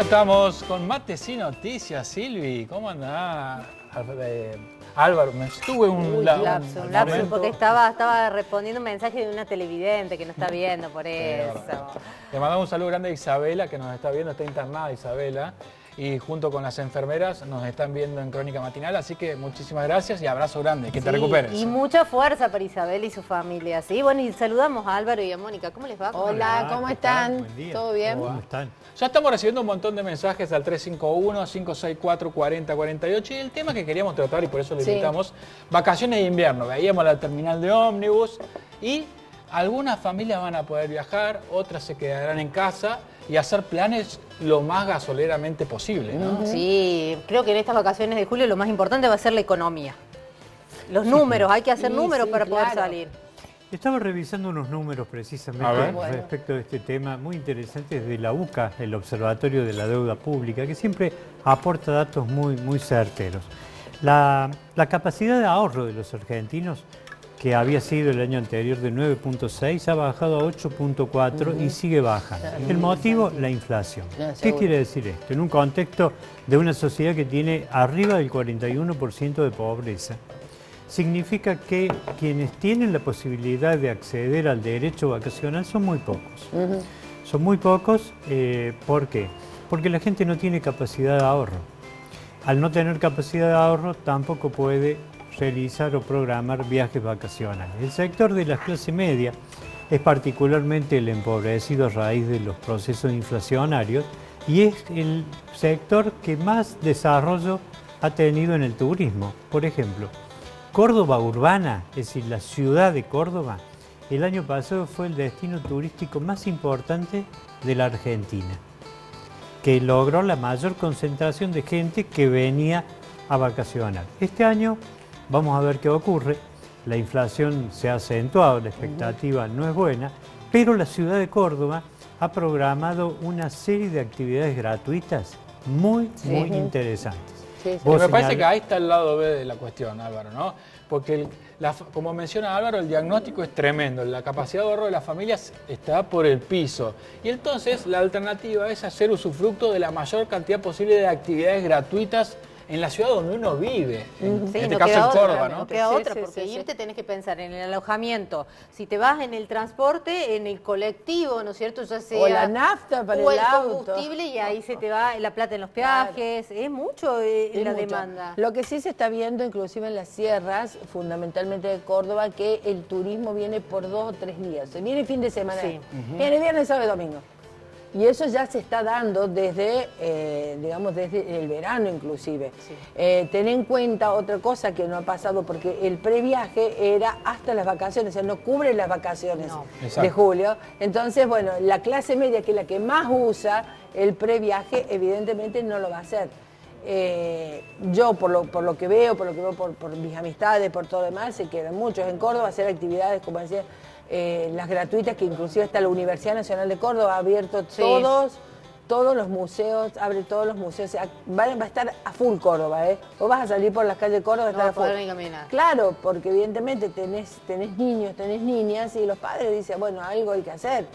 Ya estamos con Mates y Noticias, Silvi. ¿Cómo andás? Álvaro, me estuve un, Uy, la- lapso, un lapso, porque estaba, estaba respondiendo un mensaje de una televidente que no está viendo por eso. Le mandamos un saludo grande a Isabela, que nos está viendo, está internada Isabela. Y junto con las enfermeras nos están viendo en Crónica Matinal, así que muchísimas gracias y abrazo grande, que te Sí, recuperes. Y mucha fuerza para Isabel y su familia. Sí, bueno, y saludamos a Álvaro y a Mónica. ¿Cómo les va? Hola, ¿cómo están? Buen día. ¿Todo bien? ¿Cómo están? Ya estamos recibiendo un montón de mensajes al 351-564-4048 y el tema que queríamos tratar, y por eso lo Sí. invitamos, vacaciones de invierno. Veíamos la terminal de ómnibus y algunas familias van a poder viajar, otras se quedarán en casa y hacer planes lo más gasoleramente posible. ¿no? Sí, creo que en estas vacaciones de julio lo más importante va a ser la economía. Los números, hay que hacer Sí, números sí, para poder salir. Estaba revisando unos números precisamente respecto de este tema muy interesantes de la UCA, el Observatorio de la Deuda Pública, que siempre aporta datos muy, muy certeros. La, la capacidad de ahorro de los argentinos, que había sido el año anterior de 9.6, ha bajado a 8.4 y sigue baja. El motivo, la inflación. ¿Qué quiere decir esto? En un contexto de una sociedad que tiene arriba del 41% de pobreza, significa que quienes tienen la posibilidad de acceder al derecho vacacional son muy pocos. Son muy pocos, eh, ¿por qué? Porque la gente no tiene capacidad de ahorro. Al no tener capacidad de ahorro, tampoco puede realizar o programar viajes vacacionales. El sector de la clase media es particularmente el empobrecido a raíz de los procesos inflacionarios y es el sector que más desarrollo ha tenido en el turismo. Por ejemplo, Córdoba urbana, es decir, la ciudad de Córdoba, el año pasado fue el destino turístico más importante de la Argentina, que logró la mayor concentración de gente que venía a vacacionar. Este año vamos a ver qué ocurre. La inflación se ha acentuado, la expectativa no es buena, pero la ciudad de Córdoba ha programado una serie de actividades gratuitas muy, muy interesantes. Sí, me parece que ahí está el lado B de la cuestión, Álvaro, ¿no? Porque, el- la fa- como menciona Álvaro, el diagnóstico es tremendo. La capacidad de ahorro de las familias está por el piso. Y entonces la alternativa es hacer usufructo de la mayor cantidad posible de actividades gratuitas en la ciudad donde uno vive. En, Sí, en este no caso en otra, Córdoba, No ¿no? queda Sí, otra, sí, porque sí, sí. irte tenés que pensar en el alojamiento. Si te vas en el transporte, en el colectivo, ¿no es cierto? Ya sea, O la nafta para o el auto. combustible y ahí se te va la plata en los peajes. Es mucho eh, Es la mucho. demanda. Lo que sí se está viendo, inclusive en las sierras, fundamentalmente de Córdoba, que el turismo viene por dos o tres días. Se viene fin de semana. Sí. Viene viernes, sábado y domingo. Y eso ya se está dando desde, eh, digamos, desde el verano inclusive. Sí. Eh, ten en cuenta otra cosa que no ha pasado, porque el previaje era hasta las vacaciones, o sea, no cubre las vacaciones No. De julio. Entonces, bueno, la clase media, que es la que más usa el previaje, evidentemente no lo va a hacer. Eh, yo, por lo, por lo que veo, por lo que veo por, por mis amistades, por todo lo demás, se quedan muchos en Córdoba a hacer actividades, como decía, eh, las gratuitas, que inclusive está la Universidad Nacional de Córdoba, ha abierto Sí. todos, todos los museos, abre todos los museos, o sea, va, va a estar a full Córdoba, ¿eh? Vos vas a salir por las calles de Córdoba, No estar a full. ni caminar. Claro, porque evidentemente tenés, tenés niños, tenés niñas y los padres dicen, bueno, algo hay que hacer,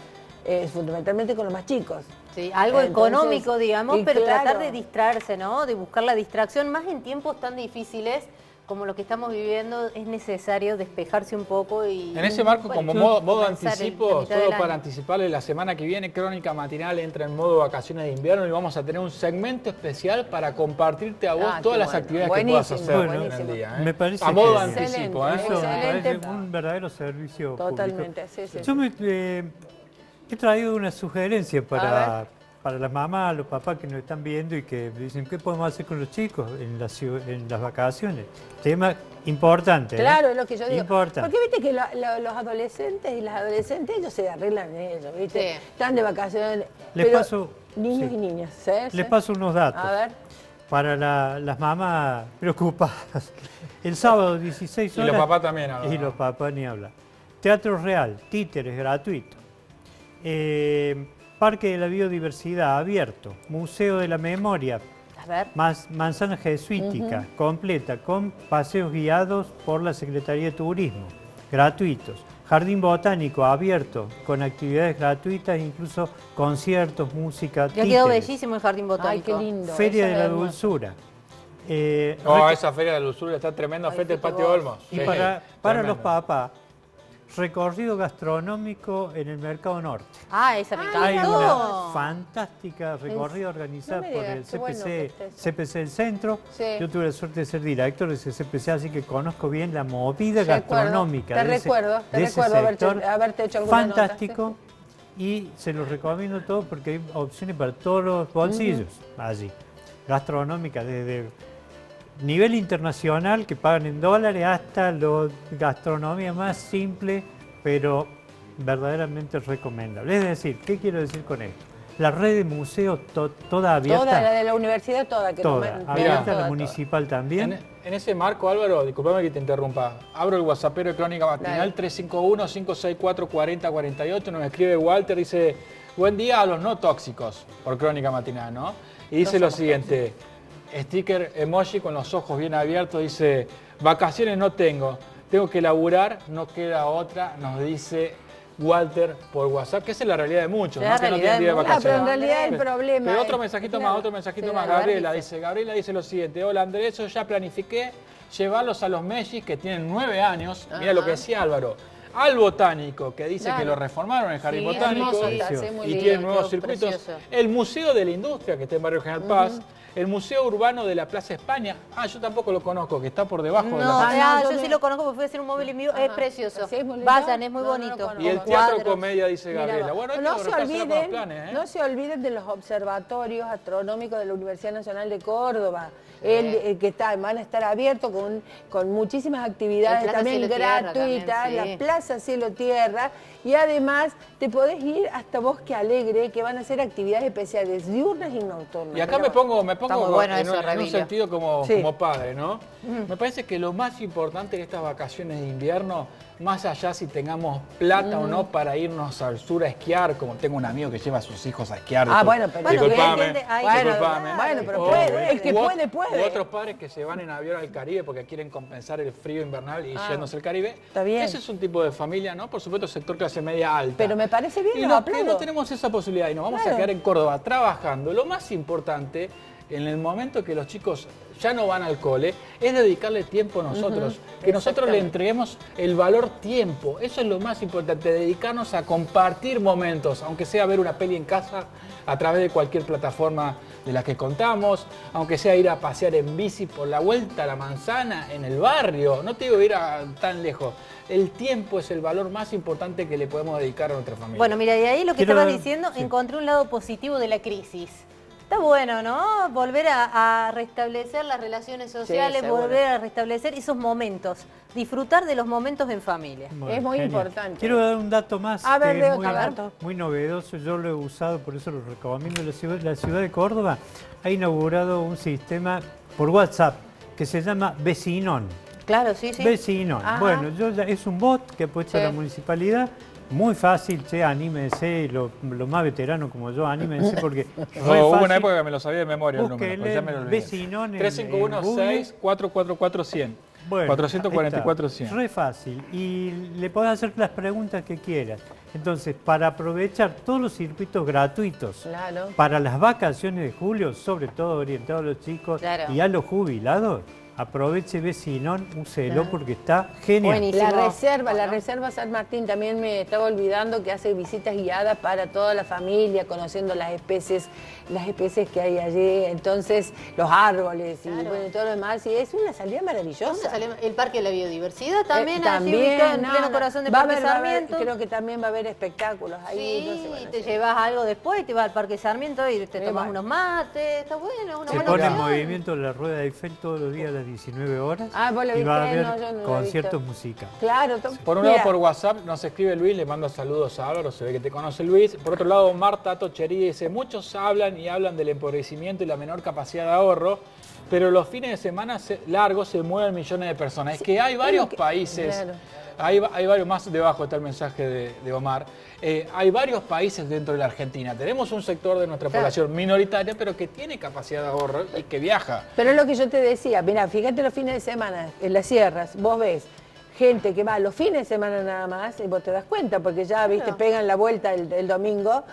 eh, fundamentalmente con los más chicos. Sí, algo Entonces, económico, digamos, pero tratar de distraerse, ¿no? De buscar la distracción, más en tiempos tan difíciles como los que estamos viviendo, es necesario despejarse un poco y... En ese marco, bueno, como modo, modo el- anticipo, solo para anticiparle, la semana que viene Crónica Matinal entra en modo vacaciones de invierno y vamos a tener un segmento especial para compartirte a vos Ah, todas las bueno. actividades Buenísimo, que puedas hacer Bueno, en el día. ¿eh? me parece a modo que- anticipo, ¿eh? Excelente, Eso me Excelente. parece un verdadero servicio Totalmente, público. sí, sí. Yo me, eh, he traído una sugerencia para, para las mamás, los papás que nos están viendo y que dicen, ¿qué podemos hacer con los chicos en, las vacaciones? Tema importante. ¿eh? Claro, es lo que yo digo. Importante. Porque viste que lo- lo- los adolescentes y las adolescentes, ellos se arreglan ellos, ¿viste? Sí. Están de vacaciones. Les pero paso- Niños sí. y niñas. Les paso unos datos. A ver. Para la- las mamás preocupadas. El sábado 16 Y horas. los papás también, Álvaro. Y los papás ni hablan. Teatro Real, títeres gratuito. Eh, Parque de la Biodiversidad abierto. Museo de la Memoria. A ver. Más manzana jesuítica, completa, con paseos guiados por la Secretaría de Turismo, gratuitos. Jardín botánico abierto, con actividades gratuitas, incluso conciertos, música. Ya quedó bellísimo el jardín botánico. Ay, qué lindo. Feria de la hermoso. Dulzura. Eh, Oh, esa feria de dulzura está tremendo, Ay, frente al patio. Olmos. y Sí, para, para los papás, recorrido gastronómico en el Mercado Norte. Ah, esa me Hay una fantástica recorrida organizada no por el bueno CPC. CPC del Centro. Sí. Yo tuve la suerte de ser director de ese CPC, así que conozco bien la movida Recuerdo, gastronómica. te de ese- recuerdo, te de ese recuerdo haber hecho- sector. haberte hecho alguna nota, Fantástico. Y se los recomiendo todo porque hay opciones para todos los bolsillos allí. Gastronómica, desde nivel internacional que pagan en dólares hasta la gastronomía más simple, pero verdaderamente recomendable. Es decir, ¿qué quiero decir con esto? La red de museos to- toda abierta. Toda la de la universidad, toda. Que toda, no me- abierta, toda, la toda. municipal también. En, en ese marco, Álvaro, disculpame que te interrumpa. Abro el WhatsAppero de Crónica Matinal Dale. 351-564-4048. Nos escribe Walter, dice, buen día a los no tóxicos, por Crónica Matinal, ¿no? Y dice lo siguiente, sticker emoji con los ojos bien abiertos, dice, vacaciones no tengo, tengo que laburar, no queda otra, nos dice Walter por WhatsApp, que esa es la realidad de muchos, ¿no? la que no realidad tienen día de muchos. Ah, pero en vacaciones. realidad el problema. Pero otro es- mensajito claro, más, otro mensajito más. Gabriela dice, Gabriela dice lo siguiente, hola Andrés, yo ya planifiqué llevarlos a los Messi que tienen nueve años. Mira lo que decía Álvaro. Al botánico, que dice Claro. que lo reformaron el jardín Sí, botánico hermoso y, sí, y tiene nuevos circuitos. precioso. El Museo de la Industria, que está en Barrio General Paz. El Museo Urbano de la Plaza España. Ah, yo tampoco lo conozco, que está por debajo de la Ah, plaza. no, ah, yo sí lo conozco porque fui a hacer un móvil en vivo. Es precioso. ¿Sí, es muy lindo? Vayan, es muy No, no lo bonito. Y el Teatro cuadros. Comedia, dice Gabriela. Bueno, hay que no, se olviden, planes, ¿eh? no se olviden de los observatorios astronómicos de la Universidad Nacional de Córdoba. El, el que está, van a estar abiertos con, con muchísimas actividades también gratuitas, sí. la Plaza Cielo Tierra, y además te podés ir hasta Bosque Alegre, que van a hacer actividades especiales diurnas y nocturnas. Y acá Pero- me pongo, me Está pongo bueno en, un, en un sentido como, Sí. como padre, ¿no? Me parece que lo más importante en estas vacaciones de invierno, más allá si tengamos plata o no para irnos al sur a esquiar, como tengo un amigo que lleva a sus hijos a esquiar. Ah, bueno, pero- Bueno, disculpame, disculpame. bueno, pero O- puede, el que puede, puede. u otros padres que se van en avión al Caribe porque quieren compensar el frío invernal y Ah, yéndose al Caribe. está bien. Ese es un tipo de familia, ¿no? Por supuesto, sector clase media alta. Pero me parece bien, Y lo que aplaudo. no tenemos esa posibilidad y nos vamos a quedar en Córdoba trabajando, lo más importante en el momento que los chicos ya no van al cole es dedicarle tiempo a nosotros, que nosotros le entreguemos el valor tiempo. Eso es lo más importante, dedicarnos a compartir momentos, aunque sea ver una peli en casa a través de cualquier plataforma de la que contamos, aunque sea ir a pasear en bici por la vuelta a la manzana en el barrio, no te digo ir a tan lejos. El tiempo es el valor más importante que le podemos dedicar a nuestra familia. Bueno, mira, y ahí lo que Quiero estabas dar- diciendo, sí. encontré un lado positivo de la crisis. Está bueno, ¿no? Volver a, a restablecer las relaciones sociales, volver a restablecer esos momentos, disfrutar de los momentos en familia. Es muy importante. Quiero dar un dato más A ver, que es muy, novedoso, yo lo he usado, por eso lo recomiendo. La ciudad, la ciudad de Córdoba ha inaugurado un sistema por WhatsApp que se llama Vecinón. Claro, sí, sí. Vecinón. Ajá. Bueno, yo ya- es un bot que ha puesto Sí. la municipalidad. Muy fácil, che, anímense, lo, lo más veterano como yo, anímense porque No, hubo una época que me lo sabía de memoria el número, pero ya me lo olvidé. Vecinón en- en 351-6-444-100. Bueno, 444 ahí está. 100. Re fácil. Y le podés hacer las preguntas que quieras. Entonces, para aprovechar todos los circuitos gratuitos Claro. para las vacaciones de julio, sobre todo orientados a los chicos Claro. y a los jubilados, aproveche Vecinón, úselo porque está genial. Buenísimo. La reserva, la reserva San Martín también me estaba olvidando que hace visitas guiadas para toda la familia, conociendo las especies, las especies que hay allí, entonces los árboles y Claro. bueno, todo lo demás. Y es una salida ¿Dónde maravillosa. El Parque de la Biodiversidad también, Eh, allí ubicado en no, pleno no. corazón de Va a Parque haber- va a haber- Sarmiento. creo que también va a haber espectáculos ahí. Sí, entonces, bueno, te sí. llevas algo después, te vas al Parque Sarmiento y te tomas unos mates, está bueno, una Se buena pone en movimiento la rueda de Eiffel todos los días a las 19 horas Ah, vos lo y va a haber no, yo no lo he conciertos musicales. Claro. Por un mira, lado, por WhatsApp nos escribe Luis, le mando saludos a Álvaro, se ve que te conoce Luis. Por otro lado, Marta Tocherí dice, muchos hablan y hablan del empobrecimiento y la menor capacidad de ahorro, pero los fines de semana se- largos se mueven millones de personas. Es que hay varios que- países, claro. hay, hay varios, más debajo está el mensaje de, de Omar, eh, hay varios países dentro de la Argentina. Tenemos un sector de nuestra Claro. población minoritaria, pero que tiene capacidad de ahorro y que viaja. Pero es lo que yo te decía, mira, fíjate los fines de semana en las sierras, vos ves gente que va los fines de semana nada más, y vos te das cuenta, porque ya, viste, pegan la vuelta el, el domingo,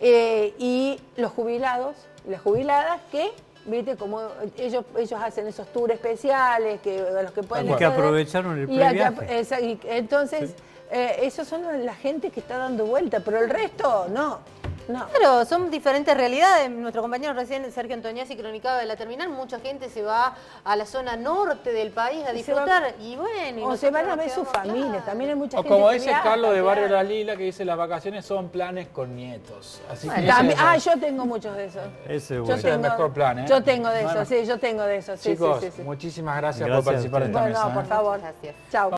eh, y los jubilados, las jubiladas que, viste, como ellos, ellos hacen esos tours especiales, que los que pueden que aprovecharon el previaje. y entonces, eh, esos son la gente que está dando vuelta, pero el resto, no, no. Claro, son diferentes realidades. Nuestro compañero recién, Sergio Antoniazzi, cronicaba de la terminal. Mucha gente se va a la zona norte del país a Y se va- disfrutar. Y bueno, y O se van a ver sus familias, claro. también hay mucha O gente como dice viaja, Carlos de Barrio. La Lila, que dice las vacaciones son planes con nietos. Así que Bueno, también- ah, yo tengo muchos de esos. Ese es Yo el mejor plan, ¿eh? Yo tengo de Bueno. esos, sí, yo tengo de esos. sí, Chicos, sí, sí, sí. muchísimas gracias, Gracias por participar de esta Bueno, mesa. por ¿eh? favor. Gracias. Chao.